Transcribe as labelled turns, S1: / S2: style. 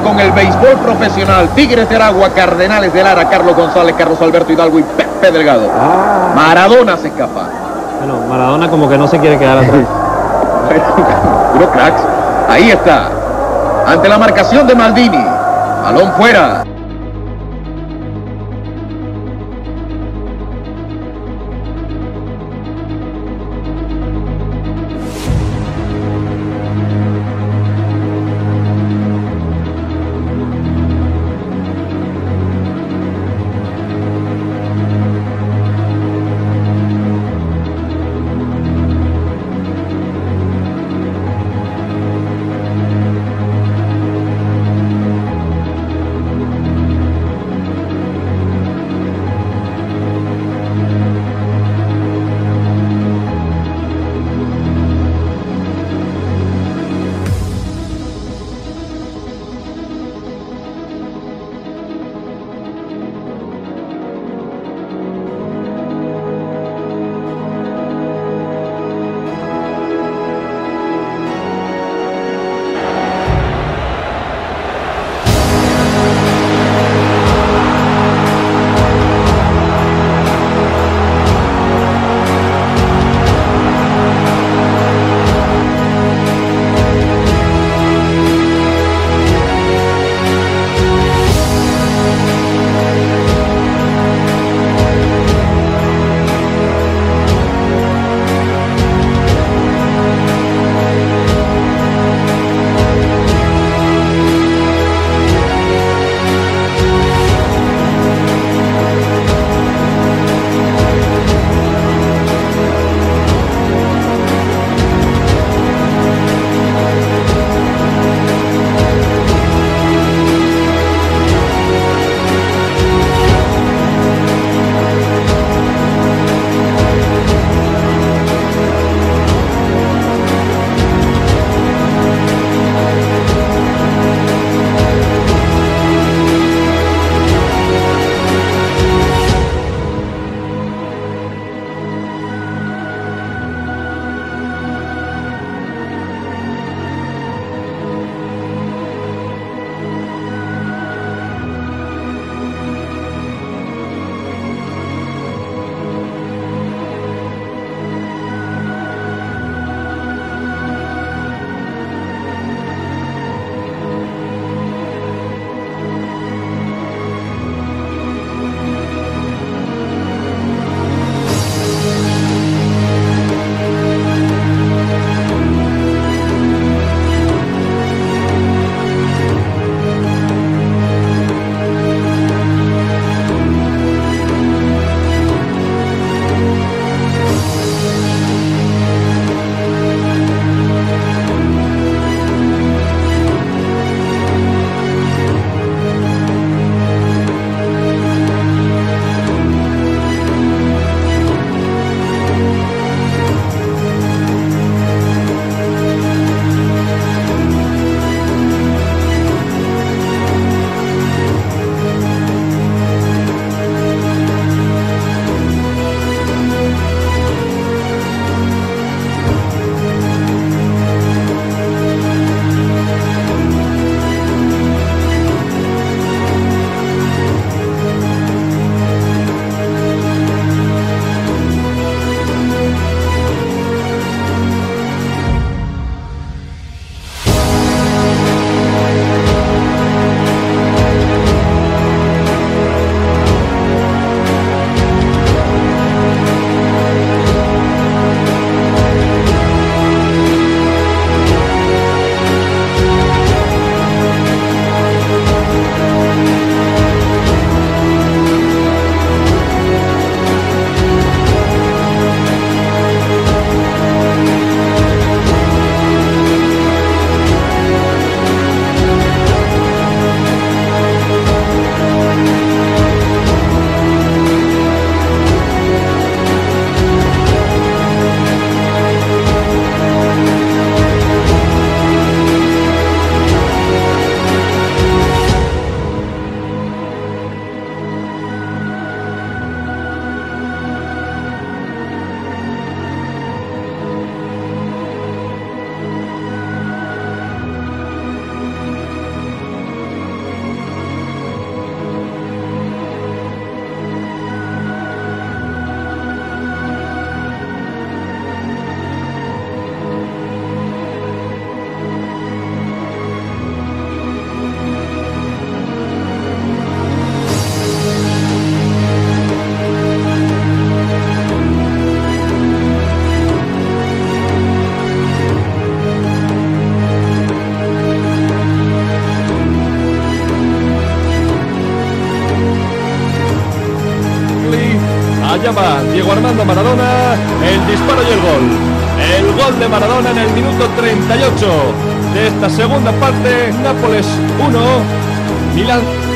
S1: del béisbol profesional. Tigres de Aragua, Cardenales de Lara, Carlos González, Carlos Alberto Hidalgo y Pepe Delgado.
S2: Ah.
S1: Maradona se escapa.
S3: Bueno, Maradona como que no se quiere quedar atrás.
S1: Puro cracks. Ahí está. Ante la marcación de Maldini. Balón fuera.
S2: Diego Armando Maradona, el disparo y el gol. El gol de Maradona en el minuto 38 de esta segunda parte. Nápoles 1, Milán